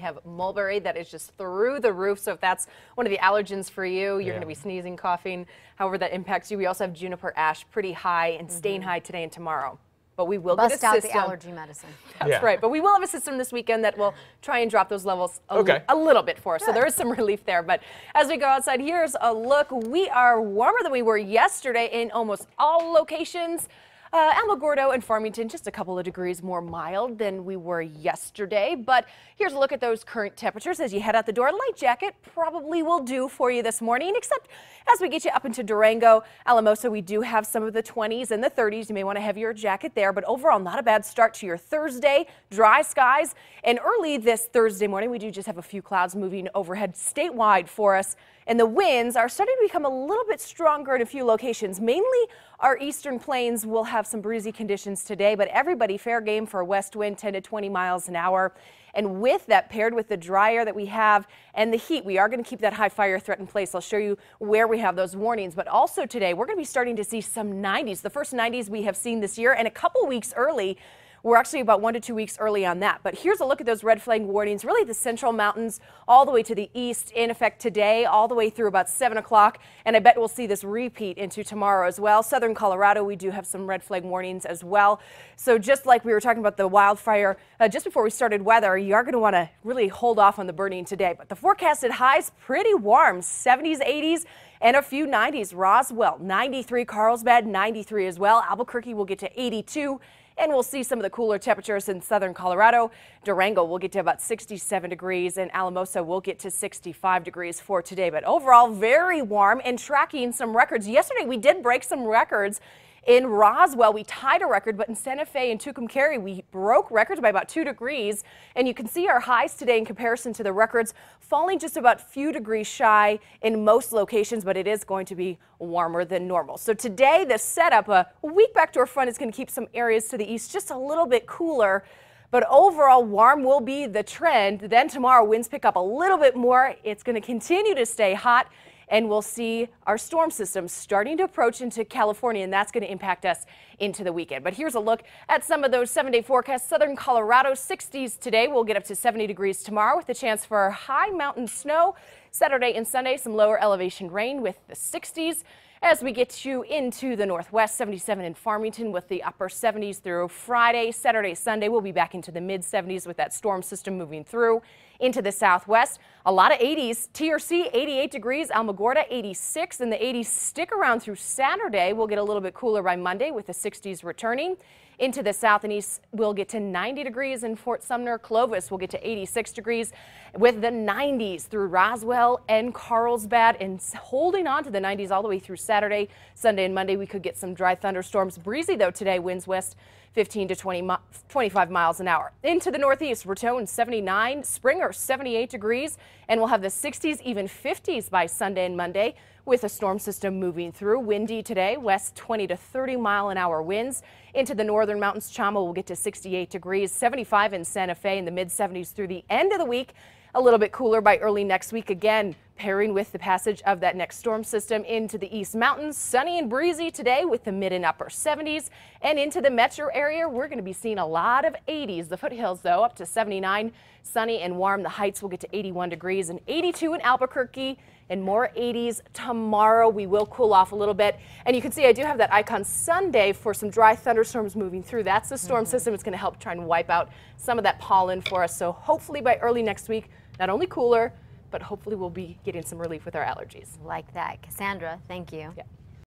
We have mulberry that is just through the roof. So if that's one of the allergens for you, you're Yeah. going to be sneezing, coughing, however that impacts you. We also have juniper ash pretty high and staying mm-hmm. high today and tomorrow. But we will. Bust get a out the allergy medicine. That's Yeah. right. But we will have a system this weekend that will try and drop those levels a, Okay. a little bit for us. So there is some relief there. But as we go outside, here's a look. We are warmer than we were yesterday in almost all locations. Uh, Alamogordo and Farmington, just a couple of degrees more mild than we were yesterday. But here's a look at those current temperatures as you head out the door. A light jacket probably will do for you this morning, except as we get you up into Durango, Alamosa, we do have some of the 20s and the 30s. You may want a heavier jacket there, but overall, not a bad start to your Thursday. Dry skies. And early this Thursday morning, we do just have a few clouds moving overhead statewide for us. And the winds are starting to become a little bit stronger in a few locations. Mainly our eastern plains will have some breezy conditions today, but everybody fair game for a west wind 10 to 20 miles an hour. And with that, paired with the dry air that we have and the heat, we are going to keep that high fire threat in place. I'll show you where we have those warnings. But also today, we're going to be starting to see some 90s, the first 90s we have seen this year, and a couple weeks early. We're actually about one to two weeks early on that. But here's a look at those red flag warnings, really the central mountains all the way to the east in effect today, all the way through about 7 o'clock. And I bet we'll see this repeat into tomorrow as well. Southern Colorado, we do have some red flag warnings as well. So just like we were talking about the wildfire uh, just before we started weather, you are going to want to really hold off on the burning today. But the forecasted highs pretty warm, 70s, 80s and a few 90s. Roswell, 93. Carlsbad, 93 as well. Albuquerque will get to 82. And we'll see some of the cooler temperatures in southern Colorado. Durango will get to about 67 degrees, and Alamosa will get to 65 degrees for today. But overall, very warm and tracking some records. Yesterday, we did break some records. In Roswell, we tied a record, but in Santa Fe and Tucumcari, we broke records by about two degrees. And you can see our highs today in comparison to the records falling just about a few degrees shy in most locations, but it is going to be warmer than normal. So today, the setup, a weak backdoor front is going to keep some areas to the east just a little bit cooler. But overall, warm will be the trend. Then tomorrow, winds pick up a little bit more. It's going to continue to stay hot and we'll see our storm system starting to approach into California, and that's going to impact us into the weekend. But here's a look at some of those seven day forecasts. Southern Colorado, 60s today. We'll get up to 70 degrees tomorrow with a chance for high mountain snow. Saturday and Sunday, some lower elevation rain with the 60s. As we get you into the northwest, 77 in Farmington with the upper 70s through Friday, Saturday, Sunday, we'll be back into the mid 70s with that storm system moving through into the southwest. A lot of 80s. T or C 88 degrees, Alamogordo 86, and the 80s stick around through Saturday. We'll get a little bit cooler by Monday with the 60s returning. Into the south and east, we'll get to 90 degrees in Fort Sumner. Clovis will get to 86 degrees with the 90s through Roswell and Carlsbad and holding on to the 90s all the way through Saturday, Sunday, and Monday. We could get some dry thunderstorms. Breezy though today, winds west 15 to 20 mi 25 miles an hour. Into the northeast, Raton 79, Springer 78 degrees, and we'll have the 60s, even 50s by Sunday and Monday with a storm system moving through. Windy today, west 20 to 30 mile an hour winds. Into the northern mountains, Chama will get to 68 degrees, 75 in Santa Fe in the mid 70s through the end of the week. A little bit cooler by early next week again, pairing with the passage of that next storm system into the East Mountains. Sunny and breezy today with the mid and upper 70s. And into the metro area, we're going to be seeing a lot of 80s. The foothills, though, up to 79. Sunny and warm. The heights will get to 81 degrees and 82 in Albuquerque and more 80s tomorrow. We will cool off a little bit. And you can see I do have that icon Sunday for some dry thunderstorms moving through. That's the storm mm-hmm. system. It's going to help try and wipe out some of that pollen for us. So hopefully by early next week, not only cooler, but hopefully we'll be getting some relief with our allergies. Like that. Kassandra, thank you. Yeah.